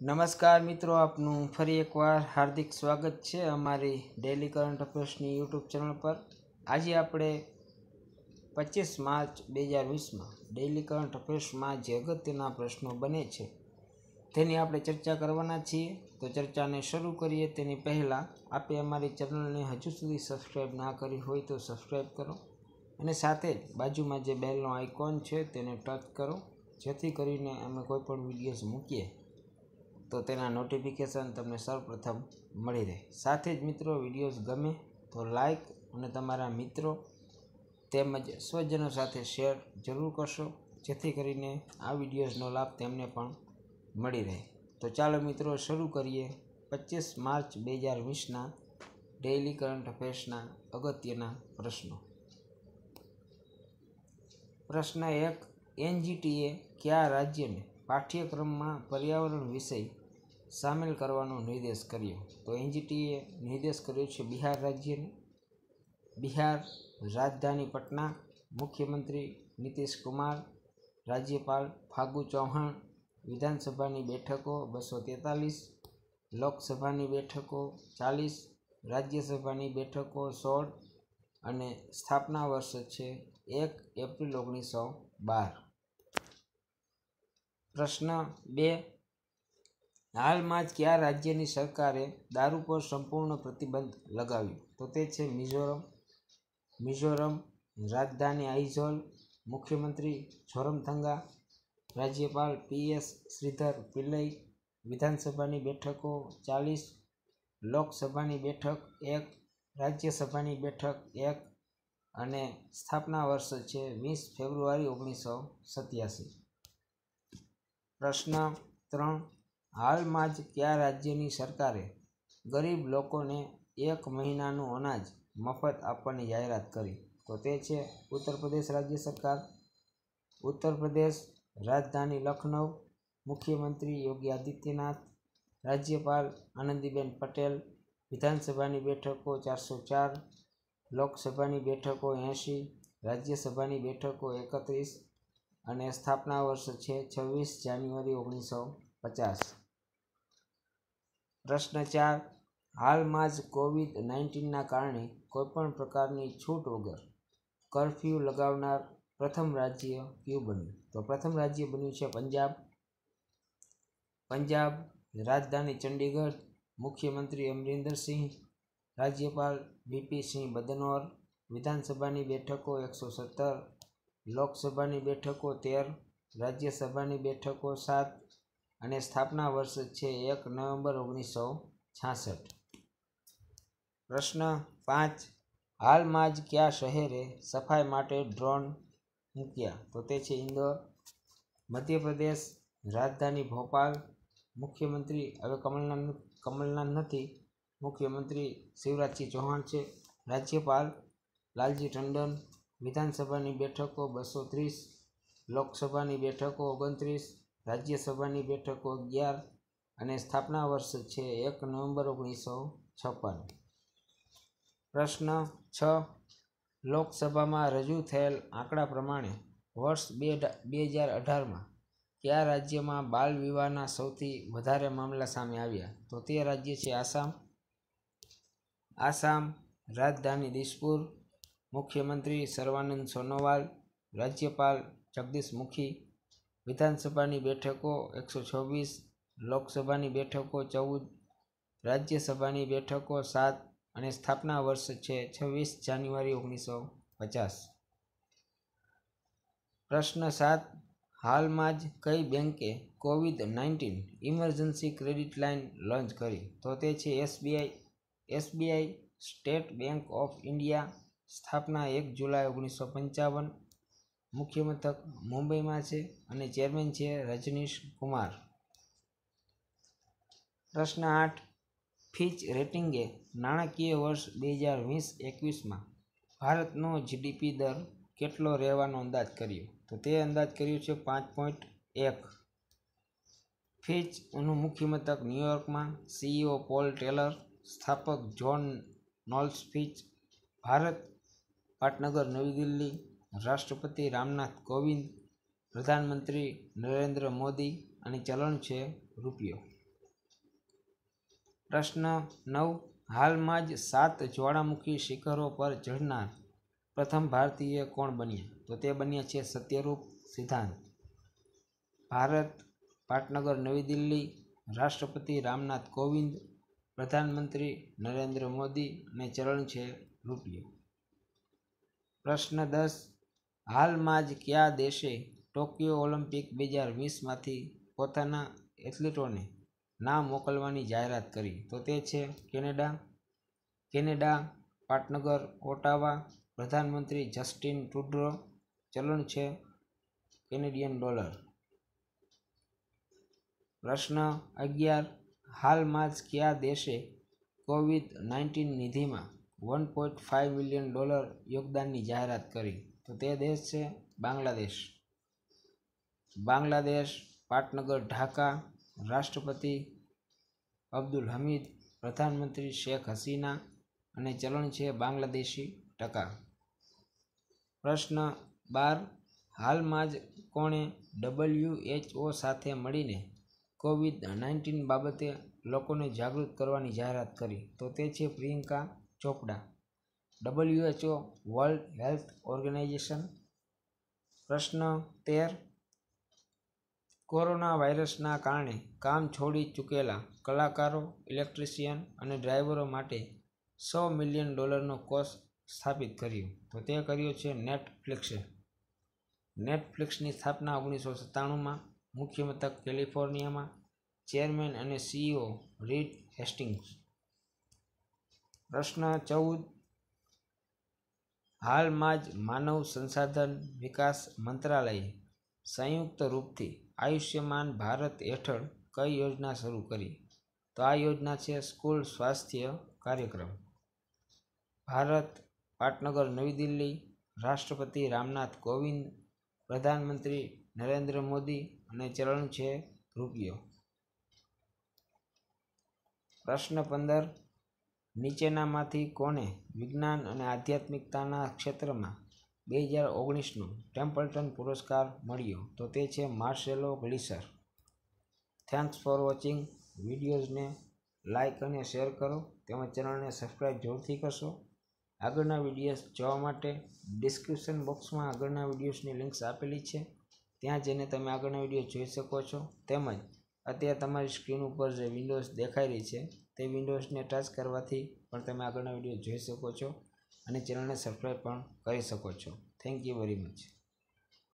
નમસ્કાર મિત્રો, આપનું ફરી એકવાર હાર્દિક સ્વાગત છે અમારી ડેલી કરંટ અફેર્સની યુટ્યુબ ચેનલ પર. આજે આપણે પચીસ માર્ચ બે હજાર વીસમાં ડેલી કરંટ અફેર્સમાં જે અગત્યના પ્રશ્નો બને છે, તેની આપણે ચર્ચા કરવાના છીએ. તો ચર્ચાને શરૂ કરીએ. તેની પહેલાં, આપે અમારી ચેનલને હજુ સુધી સબસ્ક્રાઈબ ના કરી હોય તો સબસ્ક્રાઈબ કરો અને સાથે જ બાજુમાં જે બેલનો આઇકોન છે, તેને ટચ કરો. જેથી કરીને અમે કોઈપણ વિડીયોઝ મૂકીએ. તો તેના નોટિફિકેશન તમને સૌપ્રથમ મળી રહે. સાથે જ મિત્રો, વિડીયોઝ ગમે તો લાઈક અને તમારા મિત્રો તેમજ સ્વજનો સાથે શેર જરૂર કરશો, જેથી કરીને આ વિડીયોઝનો લાભ તેમને પણ મળી રહે. તો ચાલો મિત્રો, શરૂ કરીએ. પચીસ માર્ચ બે હજાર વીસના ડેઇલી કરંટ અફેર્સના અગત્યના પ્રશ્નો. પ્રશ્ન એક, એનજીટીએ કયા રાજ્યને પાઠ્યક્રમમાં પર્યાવરણ વિષય સામેલ કરવાનો નિર્દેશ કર્યો. તો એનજીટીએ નિર્દેશ કર્યો છે બિહાર રાજ્યને. બિહાર રાજધાની પટના મુખ્યમંત્રી નીતિશ કુમાર, રાજ્યપાલ ફાગુ ચૌહાણ, વિધાનસભાની બેઠકો બસો તેતાલીસ, લોકસભાની બેઠકો ચાલીસ, રાજ્યસભાની બેઠકો સોળ અને સ્થાપના વર્ષ છે એક એપ્રિલ ઓગણીસો બાર. પ્રશ્ન બે હાલમાં જ કયા રાજ્યની સરકારે દારૂ પર સંપૂર્ણ પ્રતિબંધ લગાવ્યો? તો તે છે મિઝોરમ. મિઝોરમ રાજધાની આઇઝોલ. મુખ્યમંત્રી જોરમથંગા રાજ્યપાલ પીએસ શ્રીધર પિલ્લઈ. વિધાનસભાની બેઠકો ચાલીસ. લોકસભાની બેઠક એક. રાજ્યસભાની બેઠક એક. અને સ્થાપના વર્ષ છે વીસ ફેબ્રુઆરી ઓગણીસો સત્યાસી. પ્રશ્ન ત્રણ. હાલમાં જ કયા રાજ્યની સરકારે ગરીબ લોકોને એક મહિનાનું અનાજ મફત આપવાની જાહેરાત કરી? તો તે છે ઉત્તર પ્રદેશ રાજ્ય સરકાર. ઉત્તર પ્રદેશ રાજધાની લખનઉ, મુખ્યમંત્રી યોગી આદિત્યનાથ, રાજ્યપાલ આનંદીબેન પટેલ, વિધાનસભાની બેઠકો ચારસો ચાર, લોકસભાની બેઠકો એંશી, રાજ્યસભાની બેઠકો એકત્રીસ અને સ્થાપના વર્ષ છે છવ્વીસ જાન્યુઆરી ઓગણીસો પચાસ. પ્રશ્ન ચાર હાલમાં જ કોવિડ નાઇન્ટીનના કારણે કોઈપણ પ્રકારની છૂટ વગર કરફ્યુ લગાવનાર પ્રથમ રાજ્ય કયું બન્યું? તો પ્રથમ રાજ્ય બન્યું છે પંજાબ. પંજાબ, રાજધાની ચંડીગઢ, મુખ્યમંત્રી અમરિંદરસિંહ રાજ્યપાલ બીપી સિંહ બદનોર, વિધાનસભાની બેઠકો એકસો સત્તર, લોકસભાની બેઠકો તેર, રાજ્યસભાની બેઠકો સાત અને સ્થાપના વર્ષ છે એક નવેમ્બર ઓગણીસો છાસઠ. પ્રશ્ન પાંચ. હાલમાં જ કયા શહેરે સફાઈ માટે ડ્રોન મૂક્યા? તો તે છે ઇન્દોર, મધ્યપ્રદેશ, રાજધાની ભોપાલ. મુખ્યમંત્રી હવે કમલનાથ કમલનાથ નથી. મુખ્યમંત્રી શિવરાજસિંહ ચૌહાણ છે. રાજ્યપાલ લાલજી ટંડન. વિધાનસભાની બેઠકો બસો ત્રીસ. લોકસભાની બેઠકો ઓગણત્રીસ. રાજ્યસભાની બેઠકો અગિયાર અને સ્થાપના વર્ષ છે એક નવેમ્બર ઓગણીસો છપ્પન. પ્રશ્ન છ. લોકસભામાં રજૂ થયેલ આંકડા પ્રમાણે વર્ષ બે બે હજાર અઢારમાં કયા રાજ્યમાં બાલ વિવાહના સૌથી વધારે મામલા સામે આવ્યા? તો તે રાજ્ય છે આસામ. આસામ, રાજધાની દિસપુર, મુખ્યમંત્રી સર્વાનંદ સોનોવાલ, રાજ્યપાલ જગદીશ મુખી વિધાનસભાની બેઠકો એકસો છવ્વીસ, લોકસભાની બેઠકો ચૌદ, રાજ્યસભાની બેઠકો સાત અને સ્થાપના વર્ષ છે છવ્વીસ જાન્યુઆરી ઓગણીસો પચાસ. પ્રશ્ન સાત, હાલમાં જ કઈ બેંકે COVID nineteen emergency credit line launch કરી? તો તે છે SBI SBI state bank of India, સ્થાપના એક જુલાઈ ઓગણીસો પંચાવન મુખ્ય મથક મુંબઈમાં છે અને ચેરમેન છે રજનીશ કુમાર. પ્રશ્ન આઠ, ફિચ રેટિંગે નાણાકીય વર્ષ બે હજાર વીસ એકવીસમાં ભારતનો જીડીપી દર કેટલો રહેવાનો અંદાજ કર્યો? તો તે અંદાજ કર્યો છે પાંચ પોઈન્ટ એક. ફિચનું મુખ્ય મથક ન્યુયોર્કમાં સીઈઓ પોલ ટેલર, સ્થાપક જ્હોન નોલ્સ ફિચ ભારત પાટનગર નવી દિલ્હી રાષ્ટ્રપતિ રામનાથ કોવિંદ, પ્રધાનમંત્રી નરેન્દ્ર મોદી અને ચલણ છે રૂપિયો. પ્રશ્ન નવ, હાલમાં જ સાત જ્વાળામુખી શિખરો પર ચઢનાર પ્રથમ ભારતીય કોણ બન્યા? તો તે બન્યા છે સત્યરૂપ સિદ્ધાંત. ભારત, પાટનગર, નવી દિલ્હી, રાષ્ટ્રપતિ રામનાથ કોવિંદ, પ્રધાનમંત્રી નરેન્દ્ર મોદી અને ચલણ છે રૂપિયો. પ્રશ્ન દસ હાલમાં જ કયા દેશે ટોક્યો ઓલિમ્પિક બે હજાર વીસમાંથી પોતાના એથ્લીટોને નામ મોકલવાની જાહેરાત કરી? તો તે છે કેનેડા કેનેડા, પાટનગર, ઓટાવા, પ્રધાનમંત્રી જસ્ટિન ટ્રુડો. ચલણ છે કેનેડિયન ડોલર. પ્રશ્ન અગિયાર. હાલમાં જ કયા દેશે Covid nineteen નિધિમાં one point five million dollar યોગદાનની જાહેરાત કરી? તો તે દેશ છે બાંગ્લાદેશ. બાંગ્લાદેશ, પાટનગર, ઢાકા, રાષ્ટ્રપતિ અબ્દુલ હમીદ, પ્રધાનમંત્રી શેખ હસીના અને ચલણ છે બાંગ્લાદેશી ટકા. પ્રશ્ન બાર, હાલમાં જ કોણે ડબલ્યુએચઓ સાથે મળીને કોવિડ નાઇન્ટીન બાબતે લોકોને જાગૃત કરવાની જાહેરાત કરી, તો તે છે Priyanka Chopra. WHO world health organisation, પ્રશ્ન તેર, કોરોના વાયરસના કારણે કામ છોડી ચૂકેલા કલાકારો, ઇલેક્ટ્રિશિયન અને ડ્રાઈવરો માટે સો મિલિયન ડોલરનો કોર્સ સ્થાપિત કર્યો. તો તે કર્યો છે નેટફ્લિક્સે. નેટફ્લિક્સની સ્થાપના ઓગણીસો સત્તાણુંમાં મુખ્ય મથક કેલિફોર્નિયામાં ચેરમેન અને સીઈઓ રીડ હેસ્ટિંગ્સ. પ્રશ્ન ચૌદ હાલમાં જ માનવ સંસાધન વિકાસ મંત્રાલયે સંયુક્ત રૂપથી આયુષ્યમાન ભારત હેઠળ કઈ યોજના શરૂ કરી? તો આ યોજના છે સ્કૂલ સ્વાસ્થ્ય કાર્યક્રમ. ભારત, પાટનગર, નવી દિલ્હી, રાષ્ટ્રપતિ રામનાથ કોવિંદ, પ્રધાનમંત્રી નરેન્દ્ર મોદી અને ચલણ છે રૂપિયો. પ્રશ્ન પંદર નીચેનામાંથી કોને વિજ્ઞાન અને આધ્યાત્મિકતાના ક્ષેત્રમાં બે હજાર ઓગણીસનો ટેમ્પલ્ટન પુરસ્કાર મળ્યો, તો તે છે Marcelo Gleiser. Thanks for watching વિડીયોઝને like અને શેર કરો. તેમજ ચેનલને સબસ્ક્રાઈબ જરૂરથી કરશો. આગળના વિડીયોઝ જોવા માટે ડિસ્ક્રિપ્શન બોક્સમાં આગળના વિડીયોઝની લિંક્સ આપેલી છે. ત્યાં જઈને તમે આગળના વીડિયો જોઈ શકો છો. તેમજ અત્યારે તમારી સ્ક્રીન ઉપર જે વિન્ડોઝ દેખાઈ રહી છે તે વિન્ડોઝને ટચ કરવાથી પણ તમે આગળના વીડિયો જોઈ શકો છો અને ચેનલને સબસ્ક્રાઈબ પણ કરી શકો છો. Thank you very much.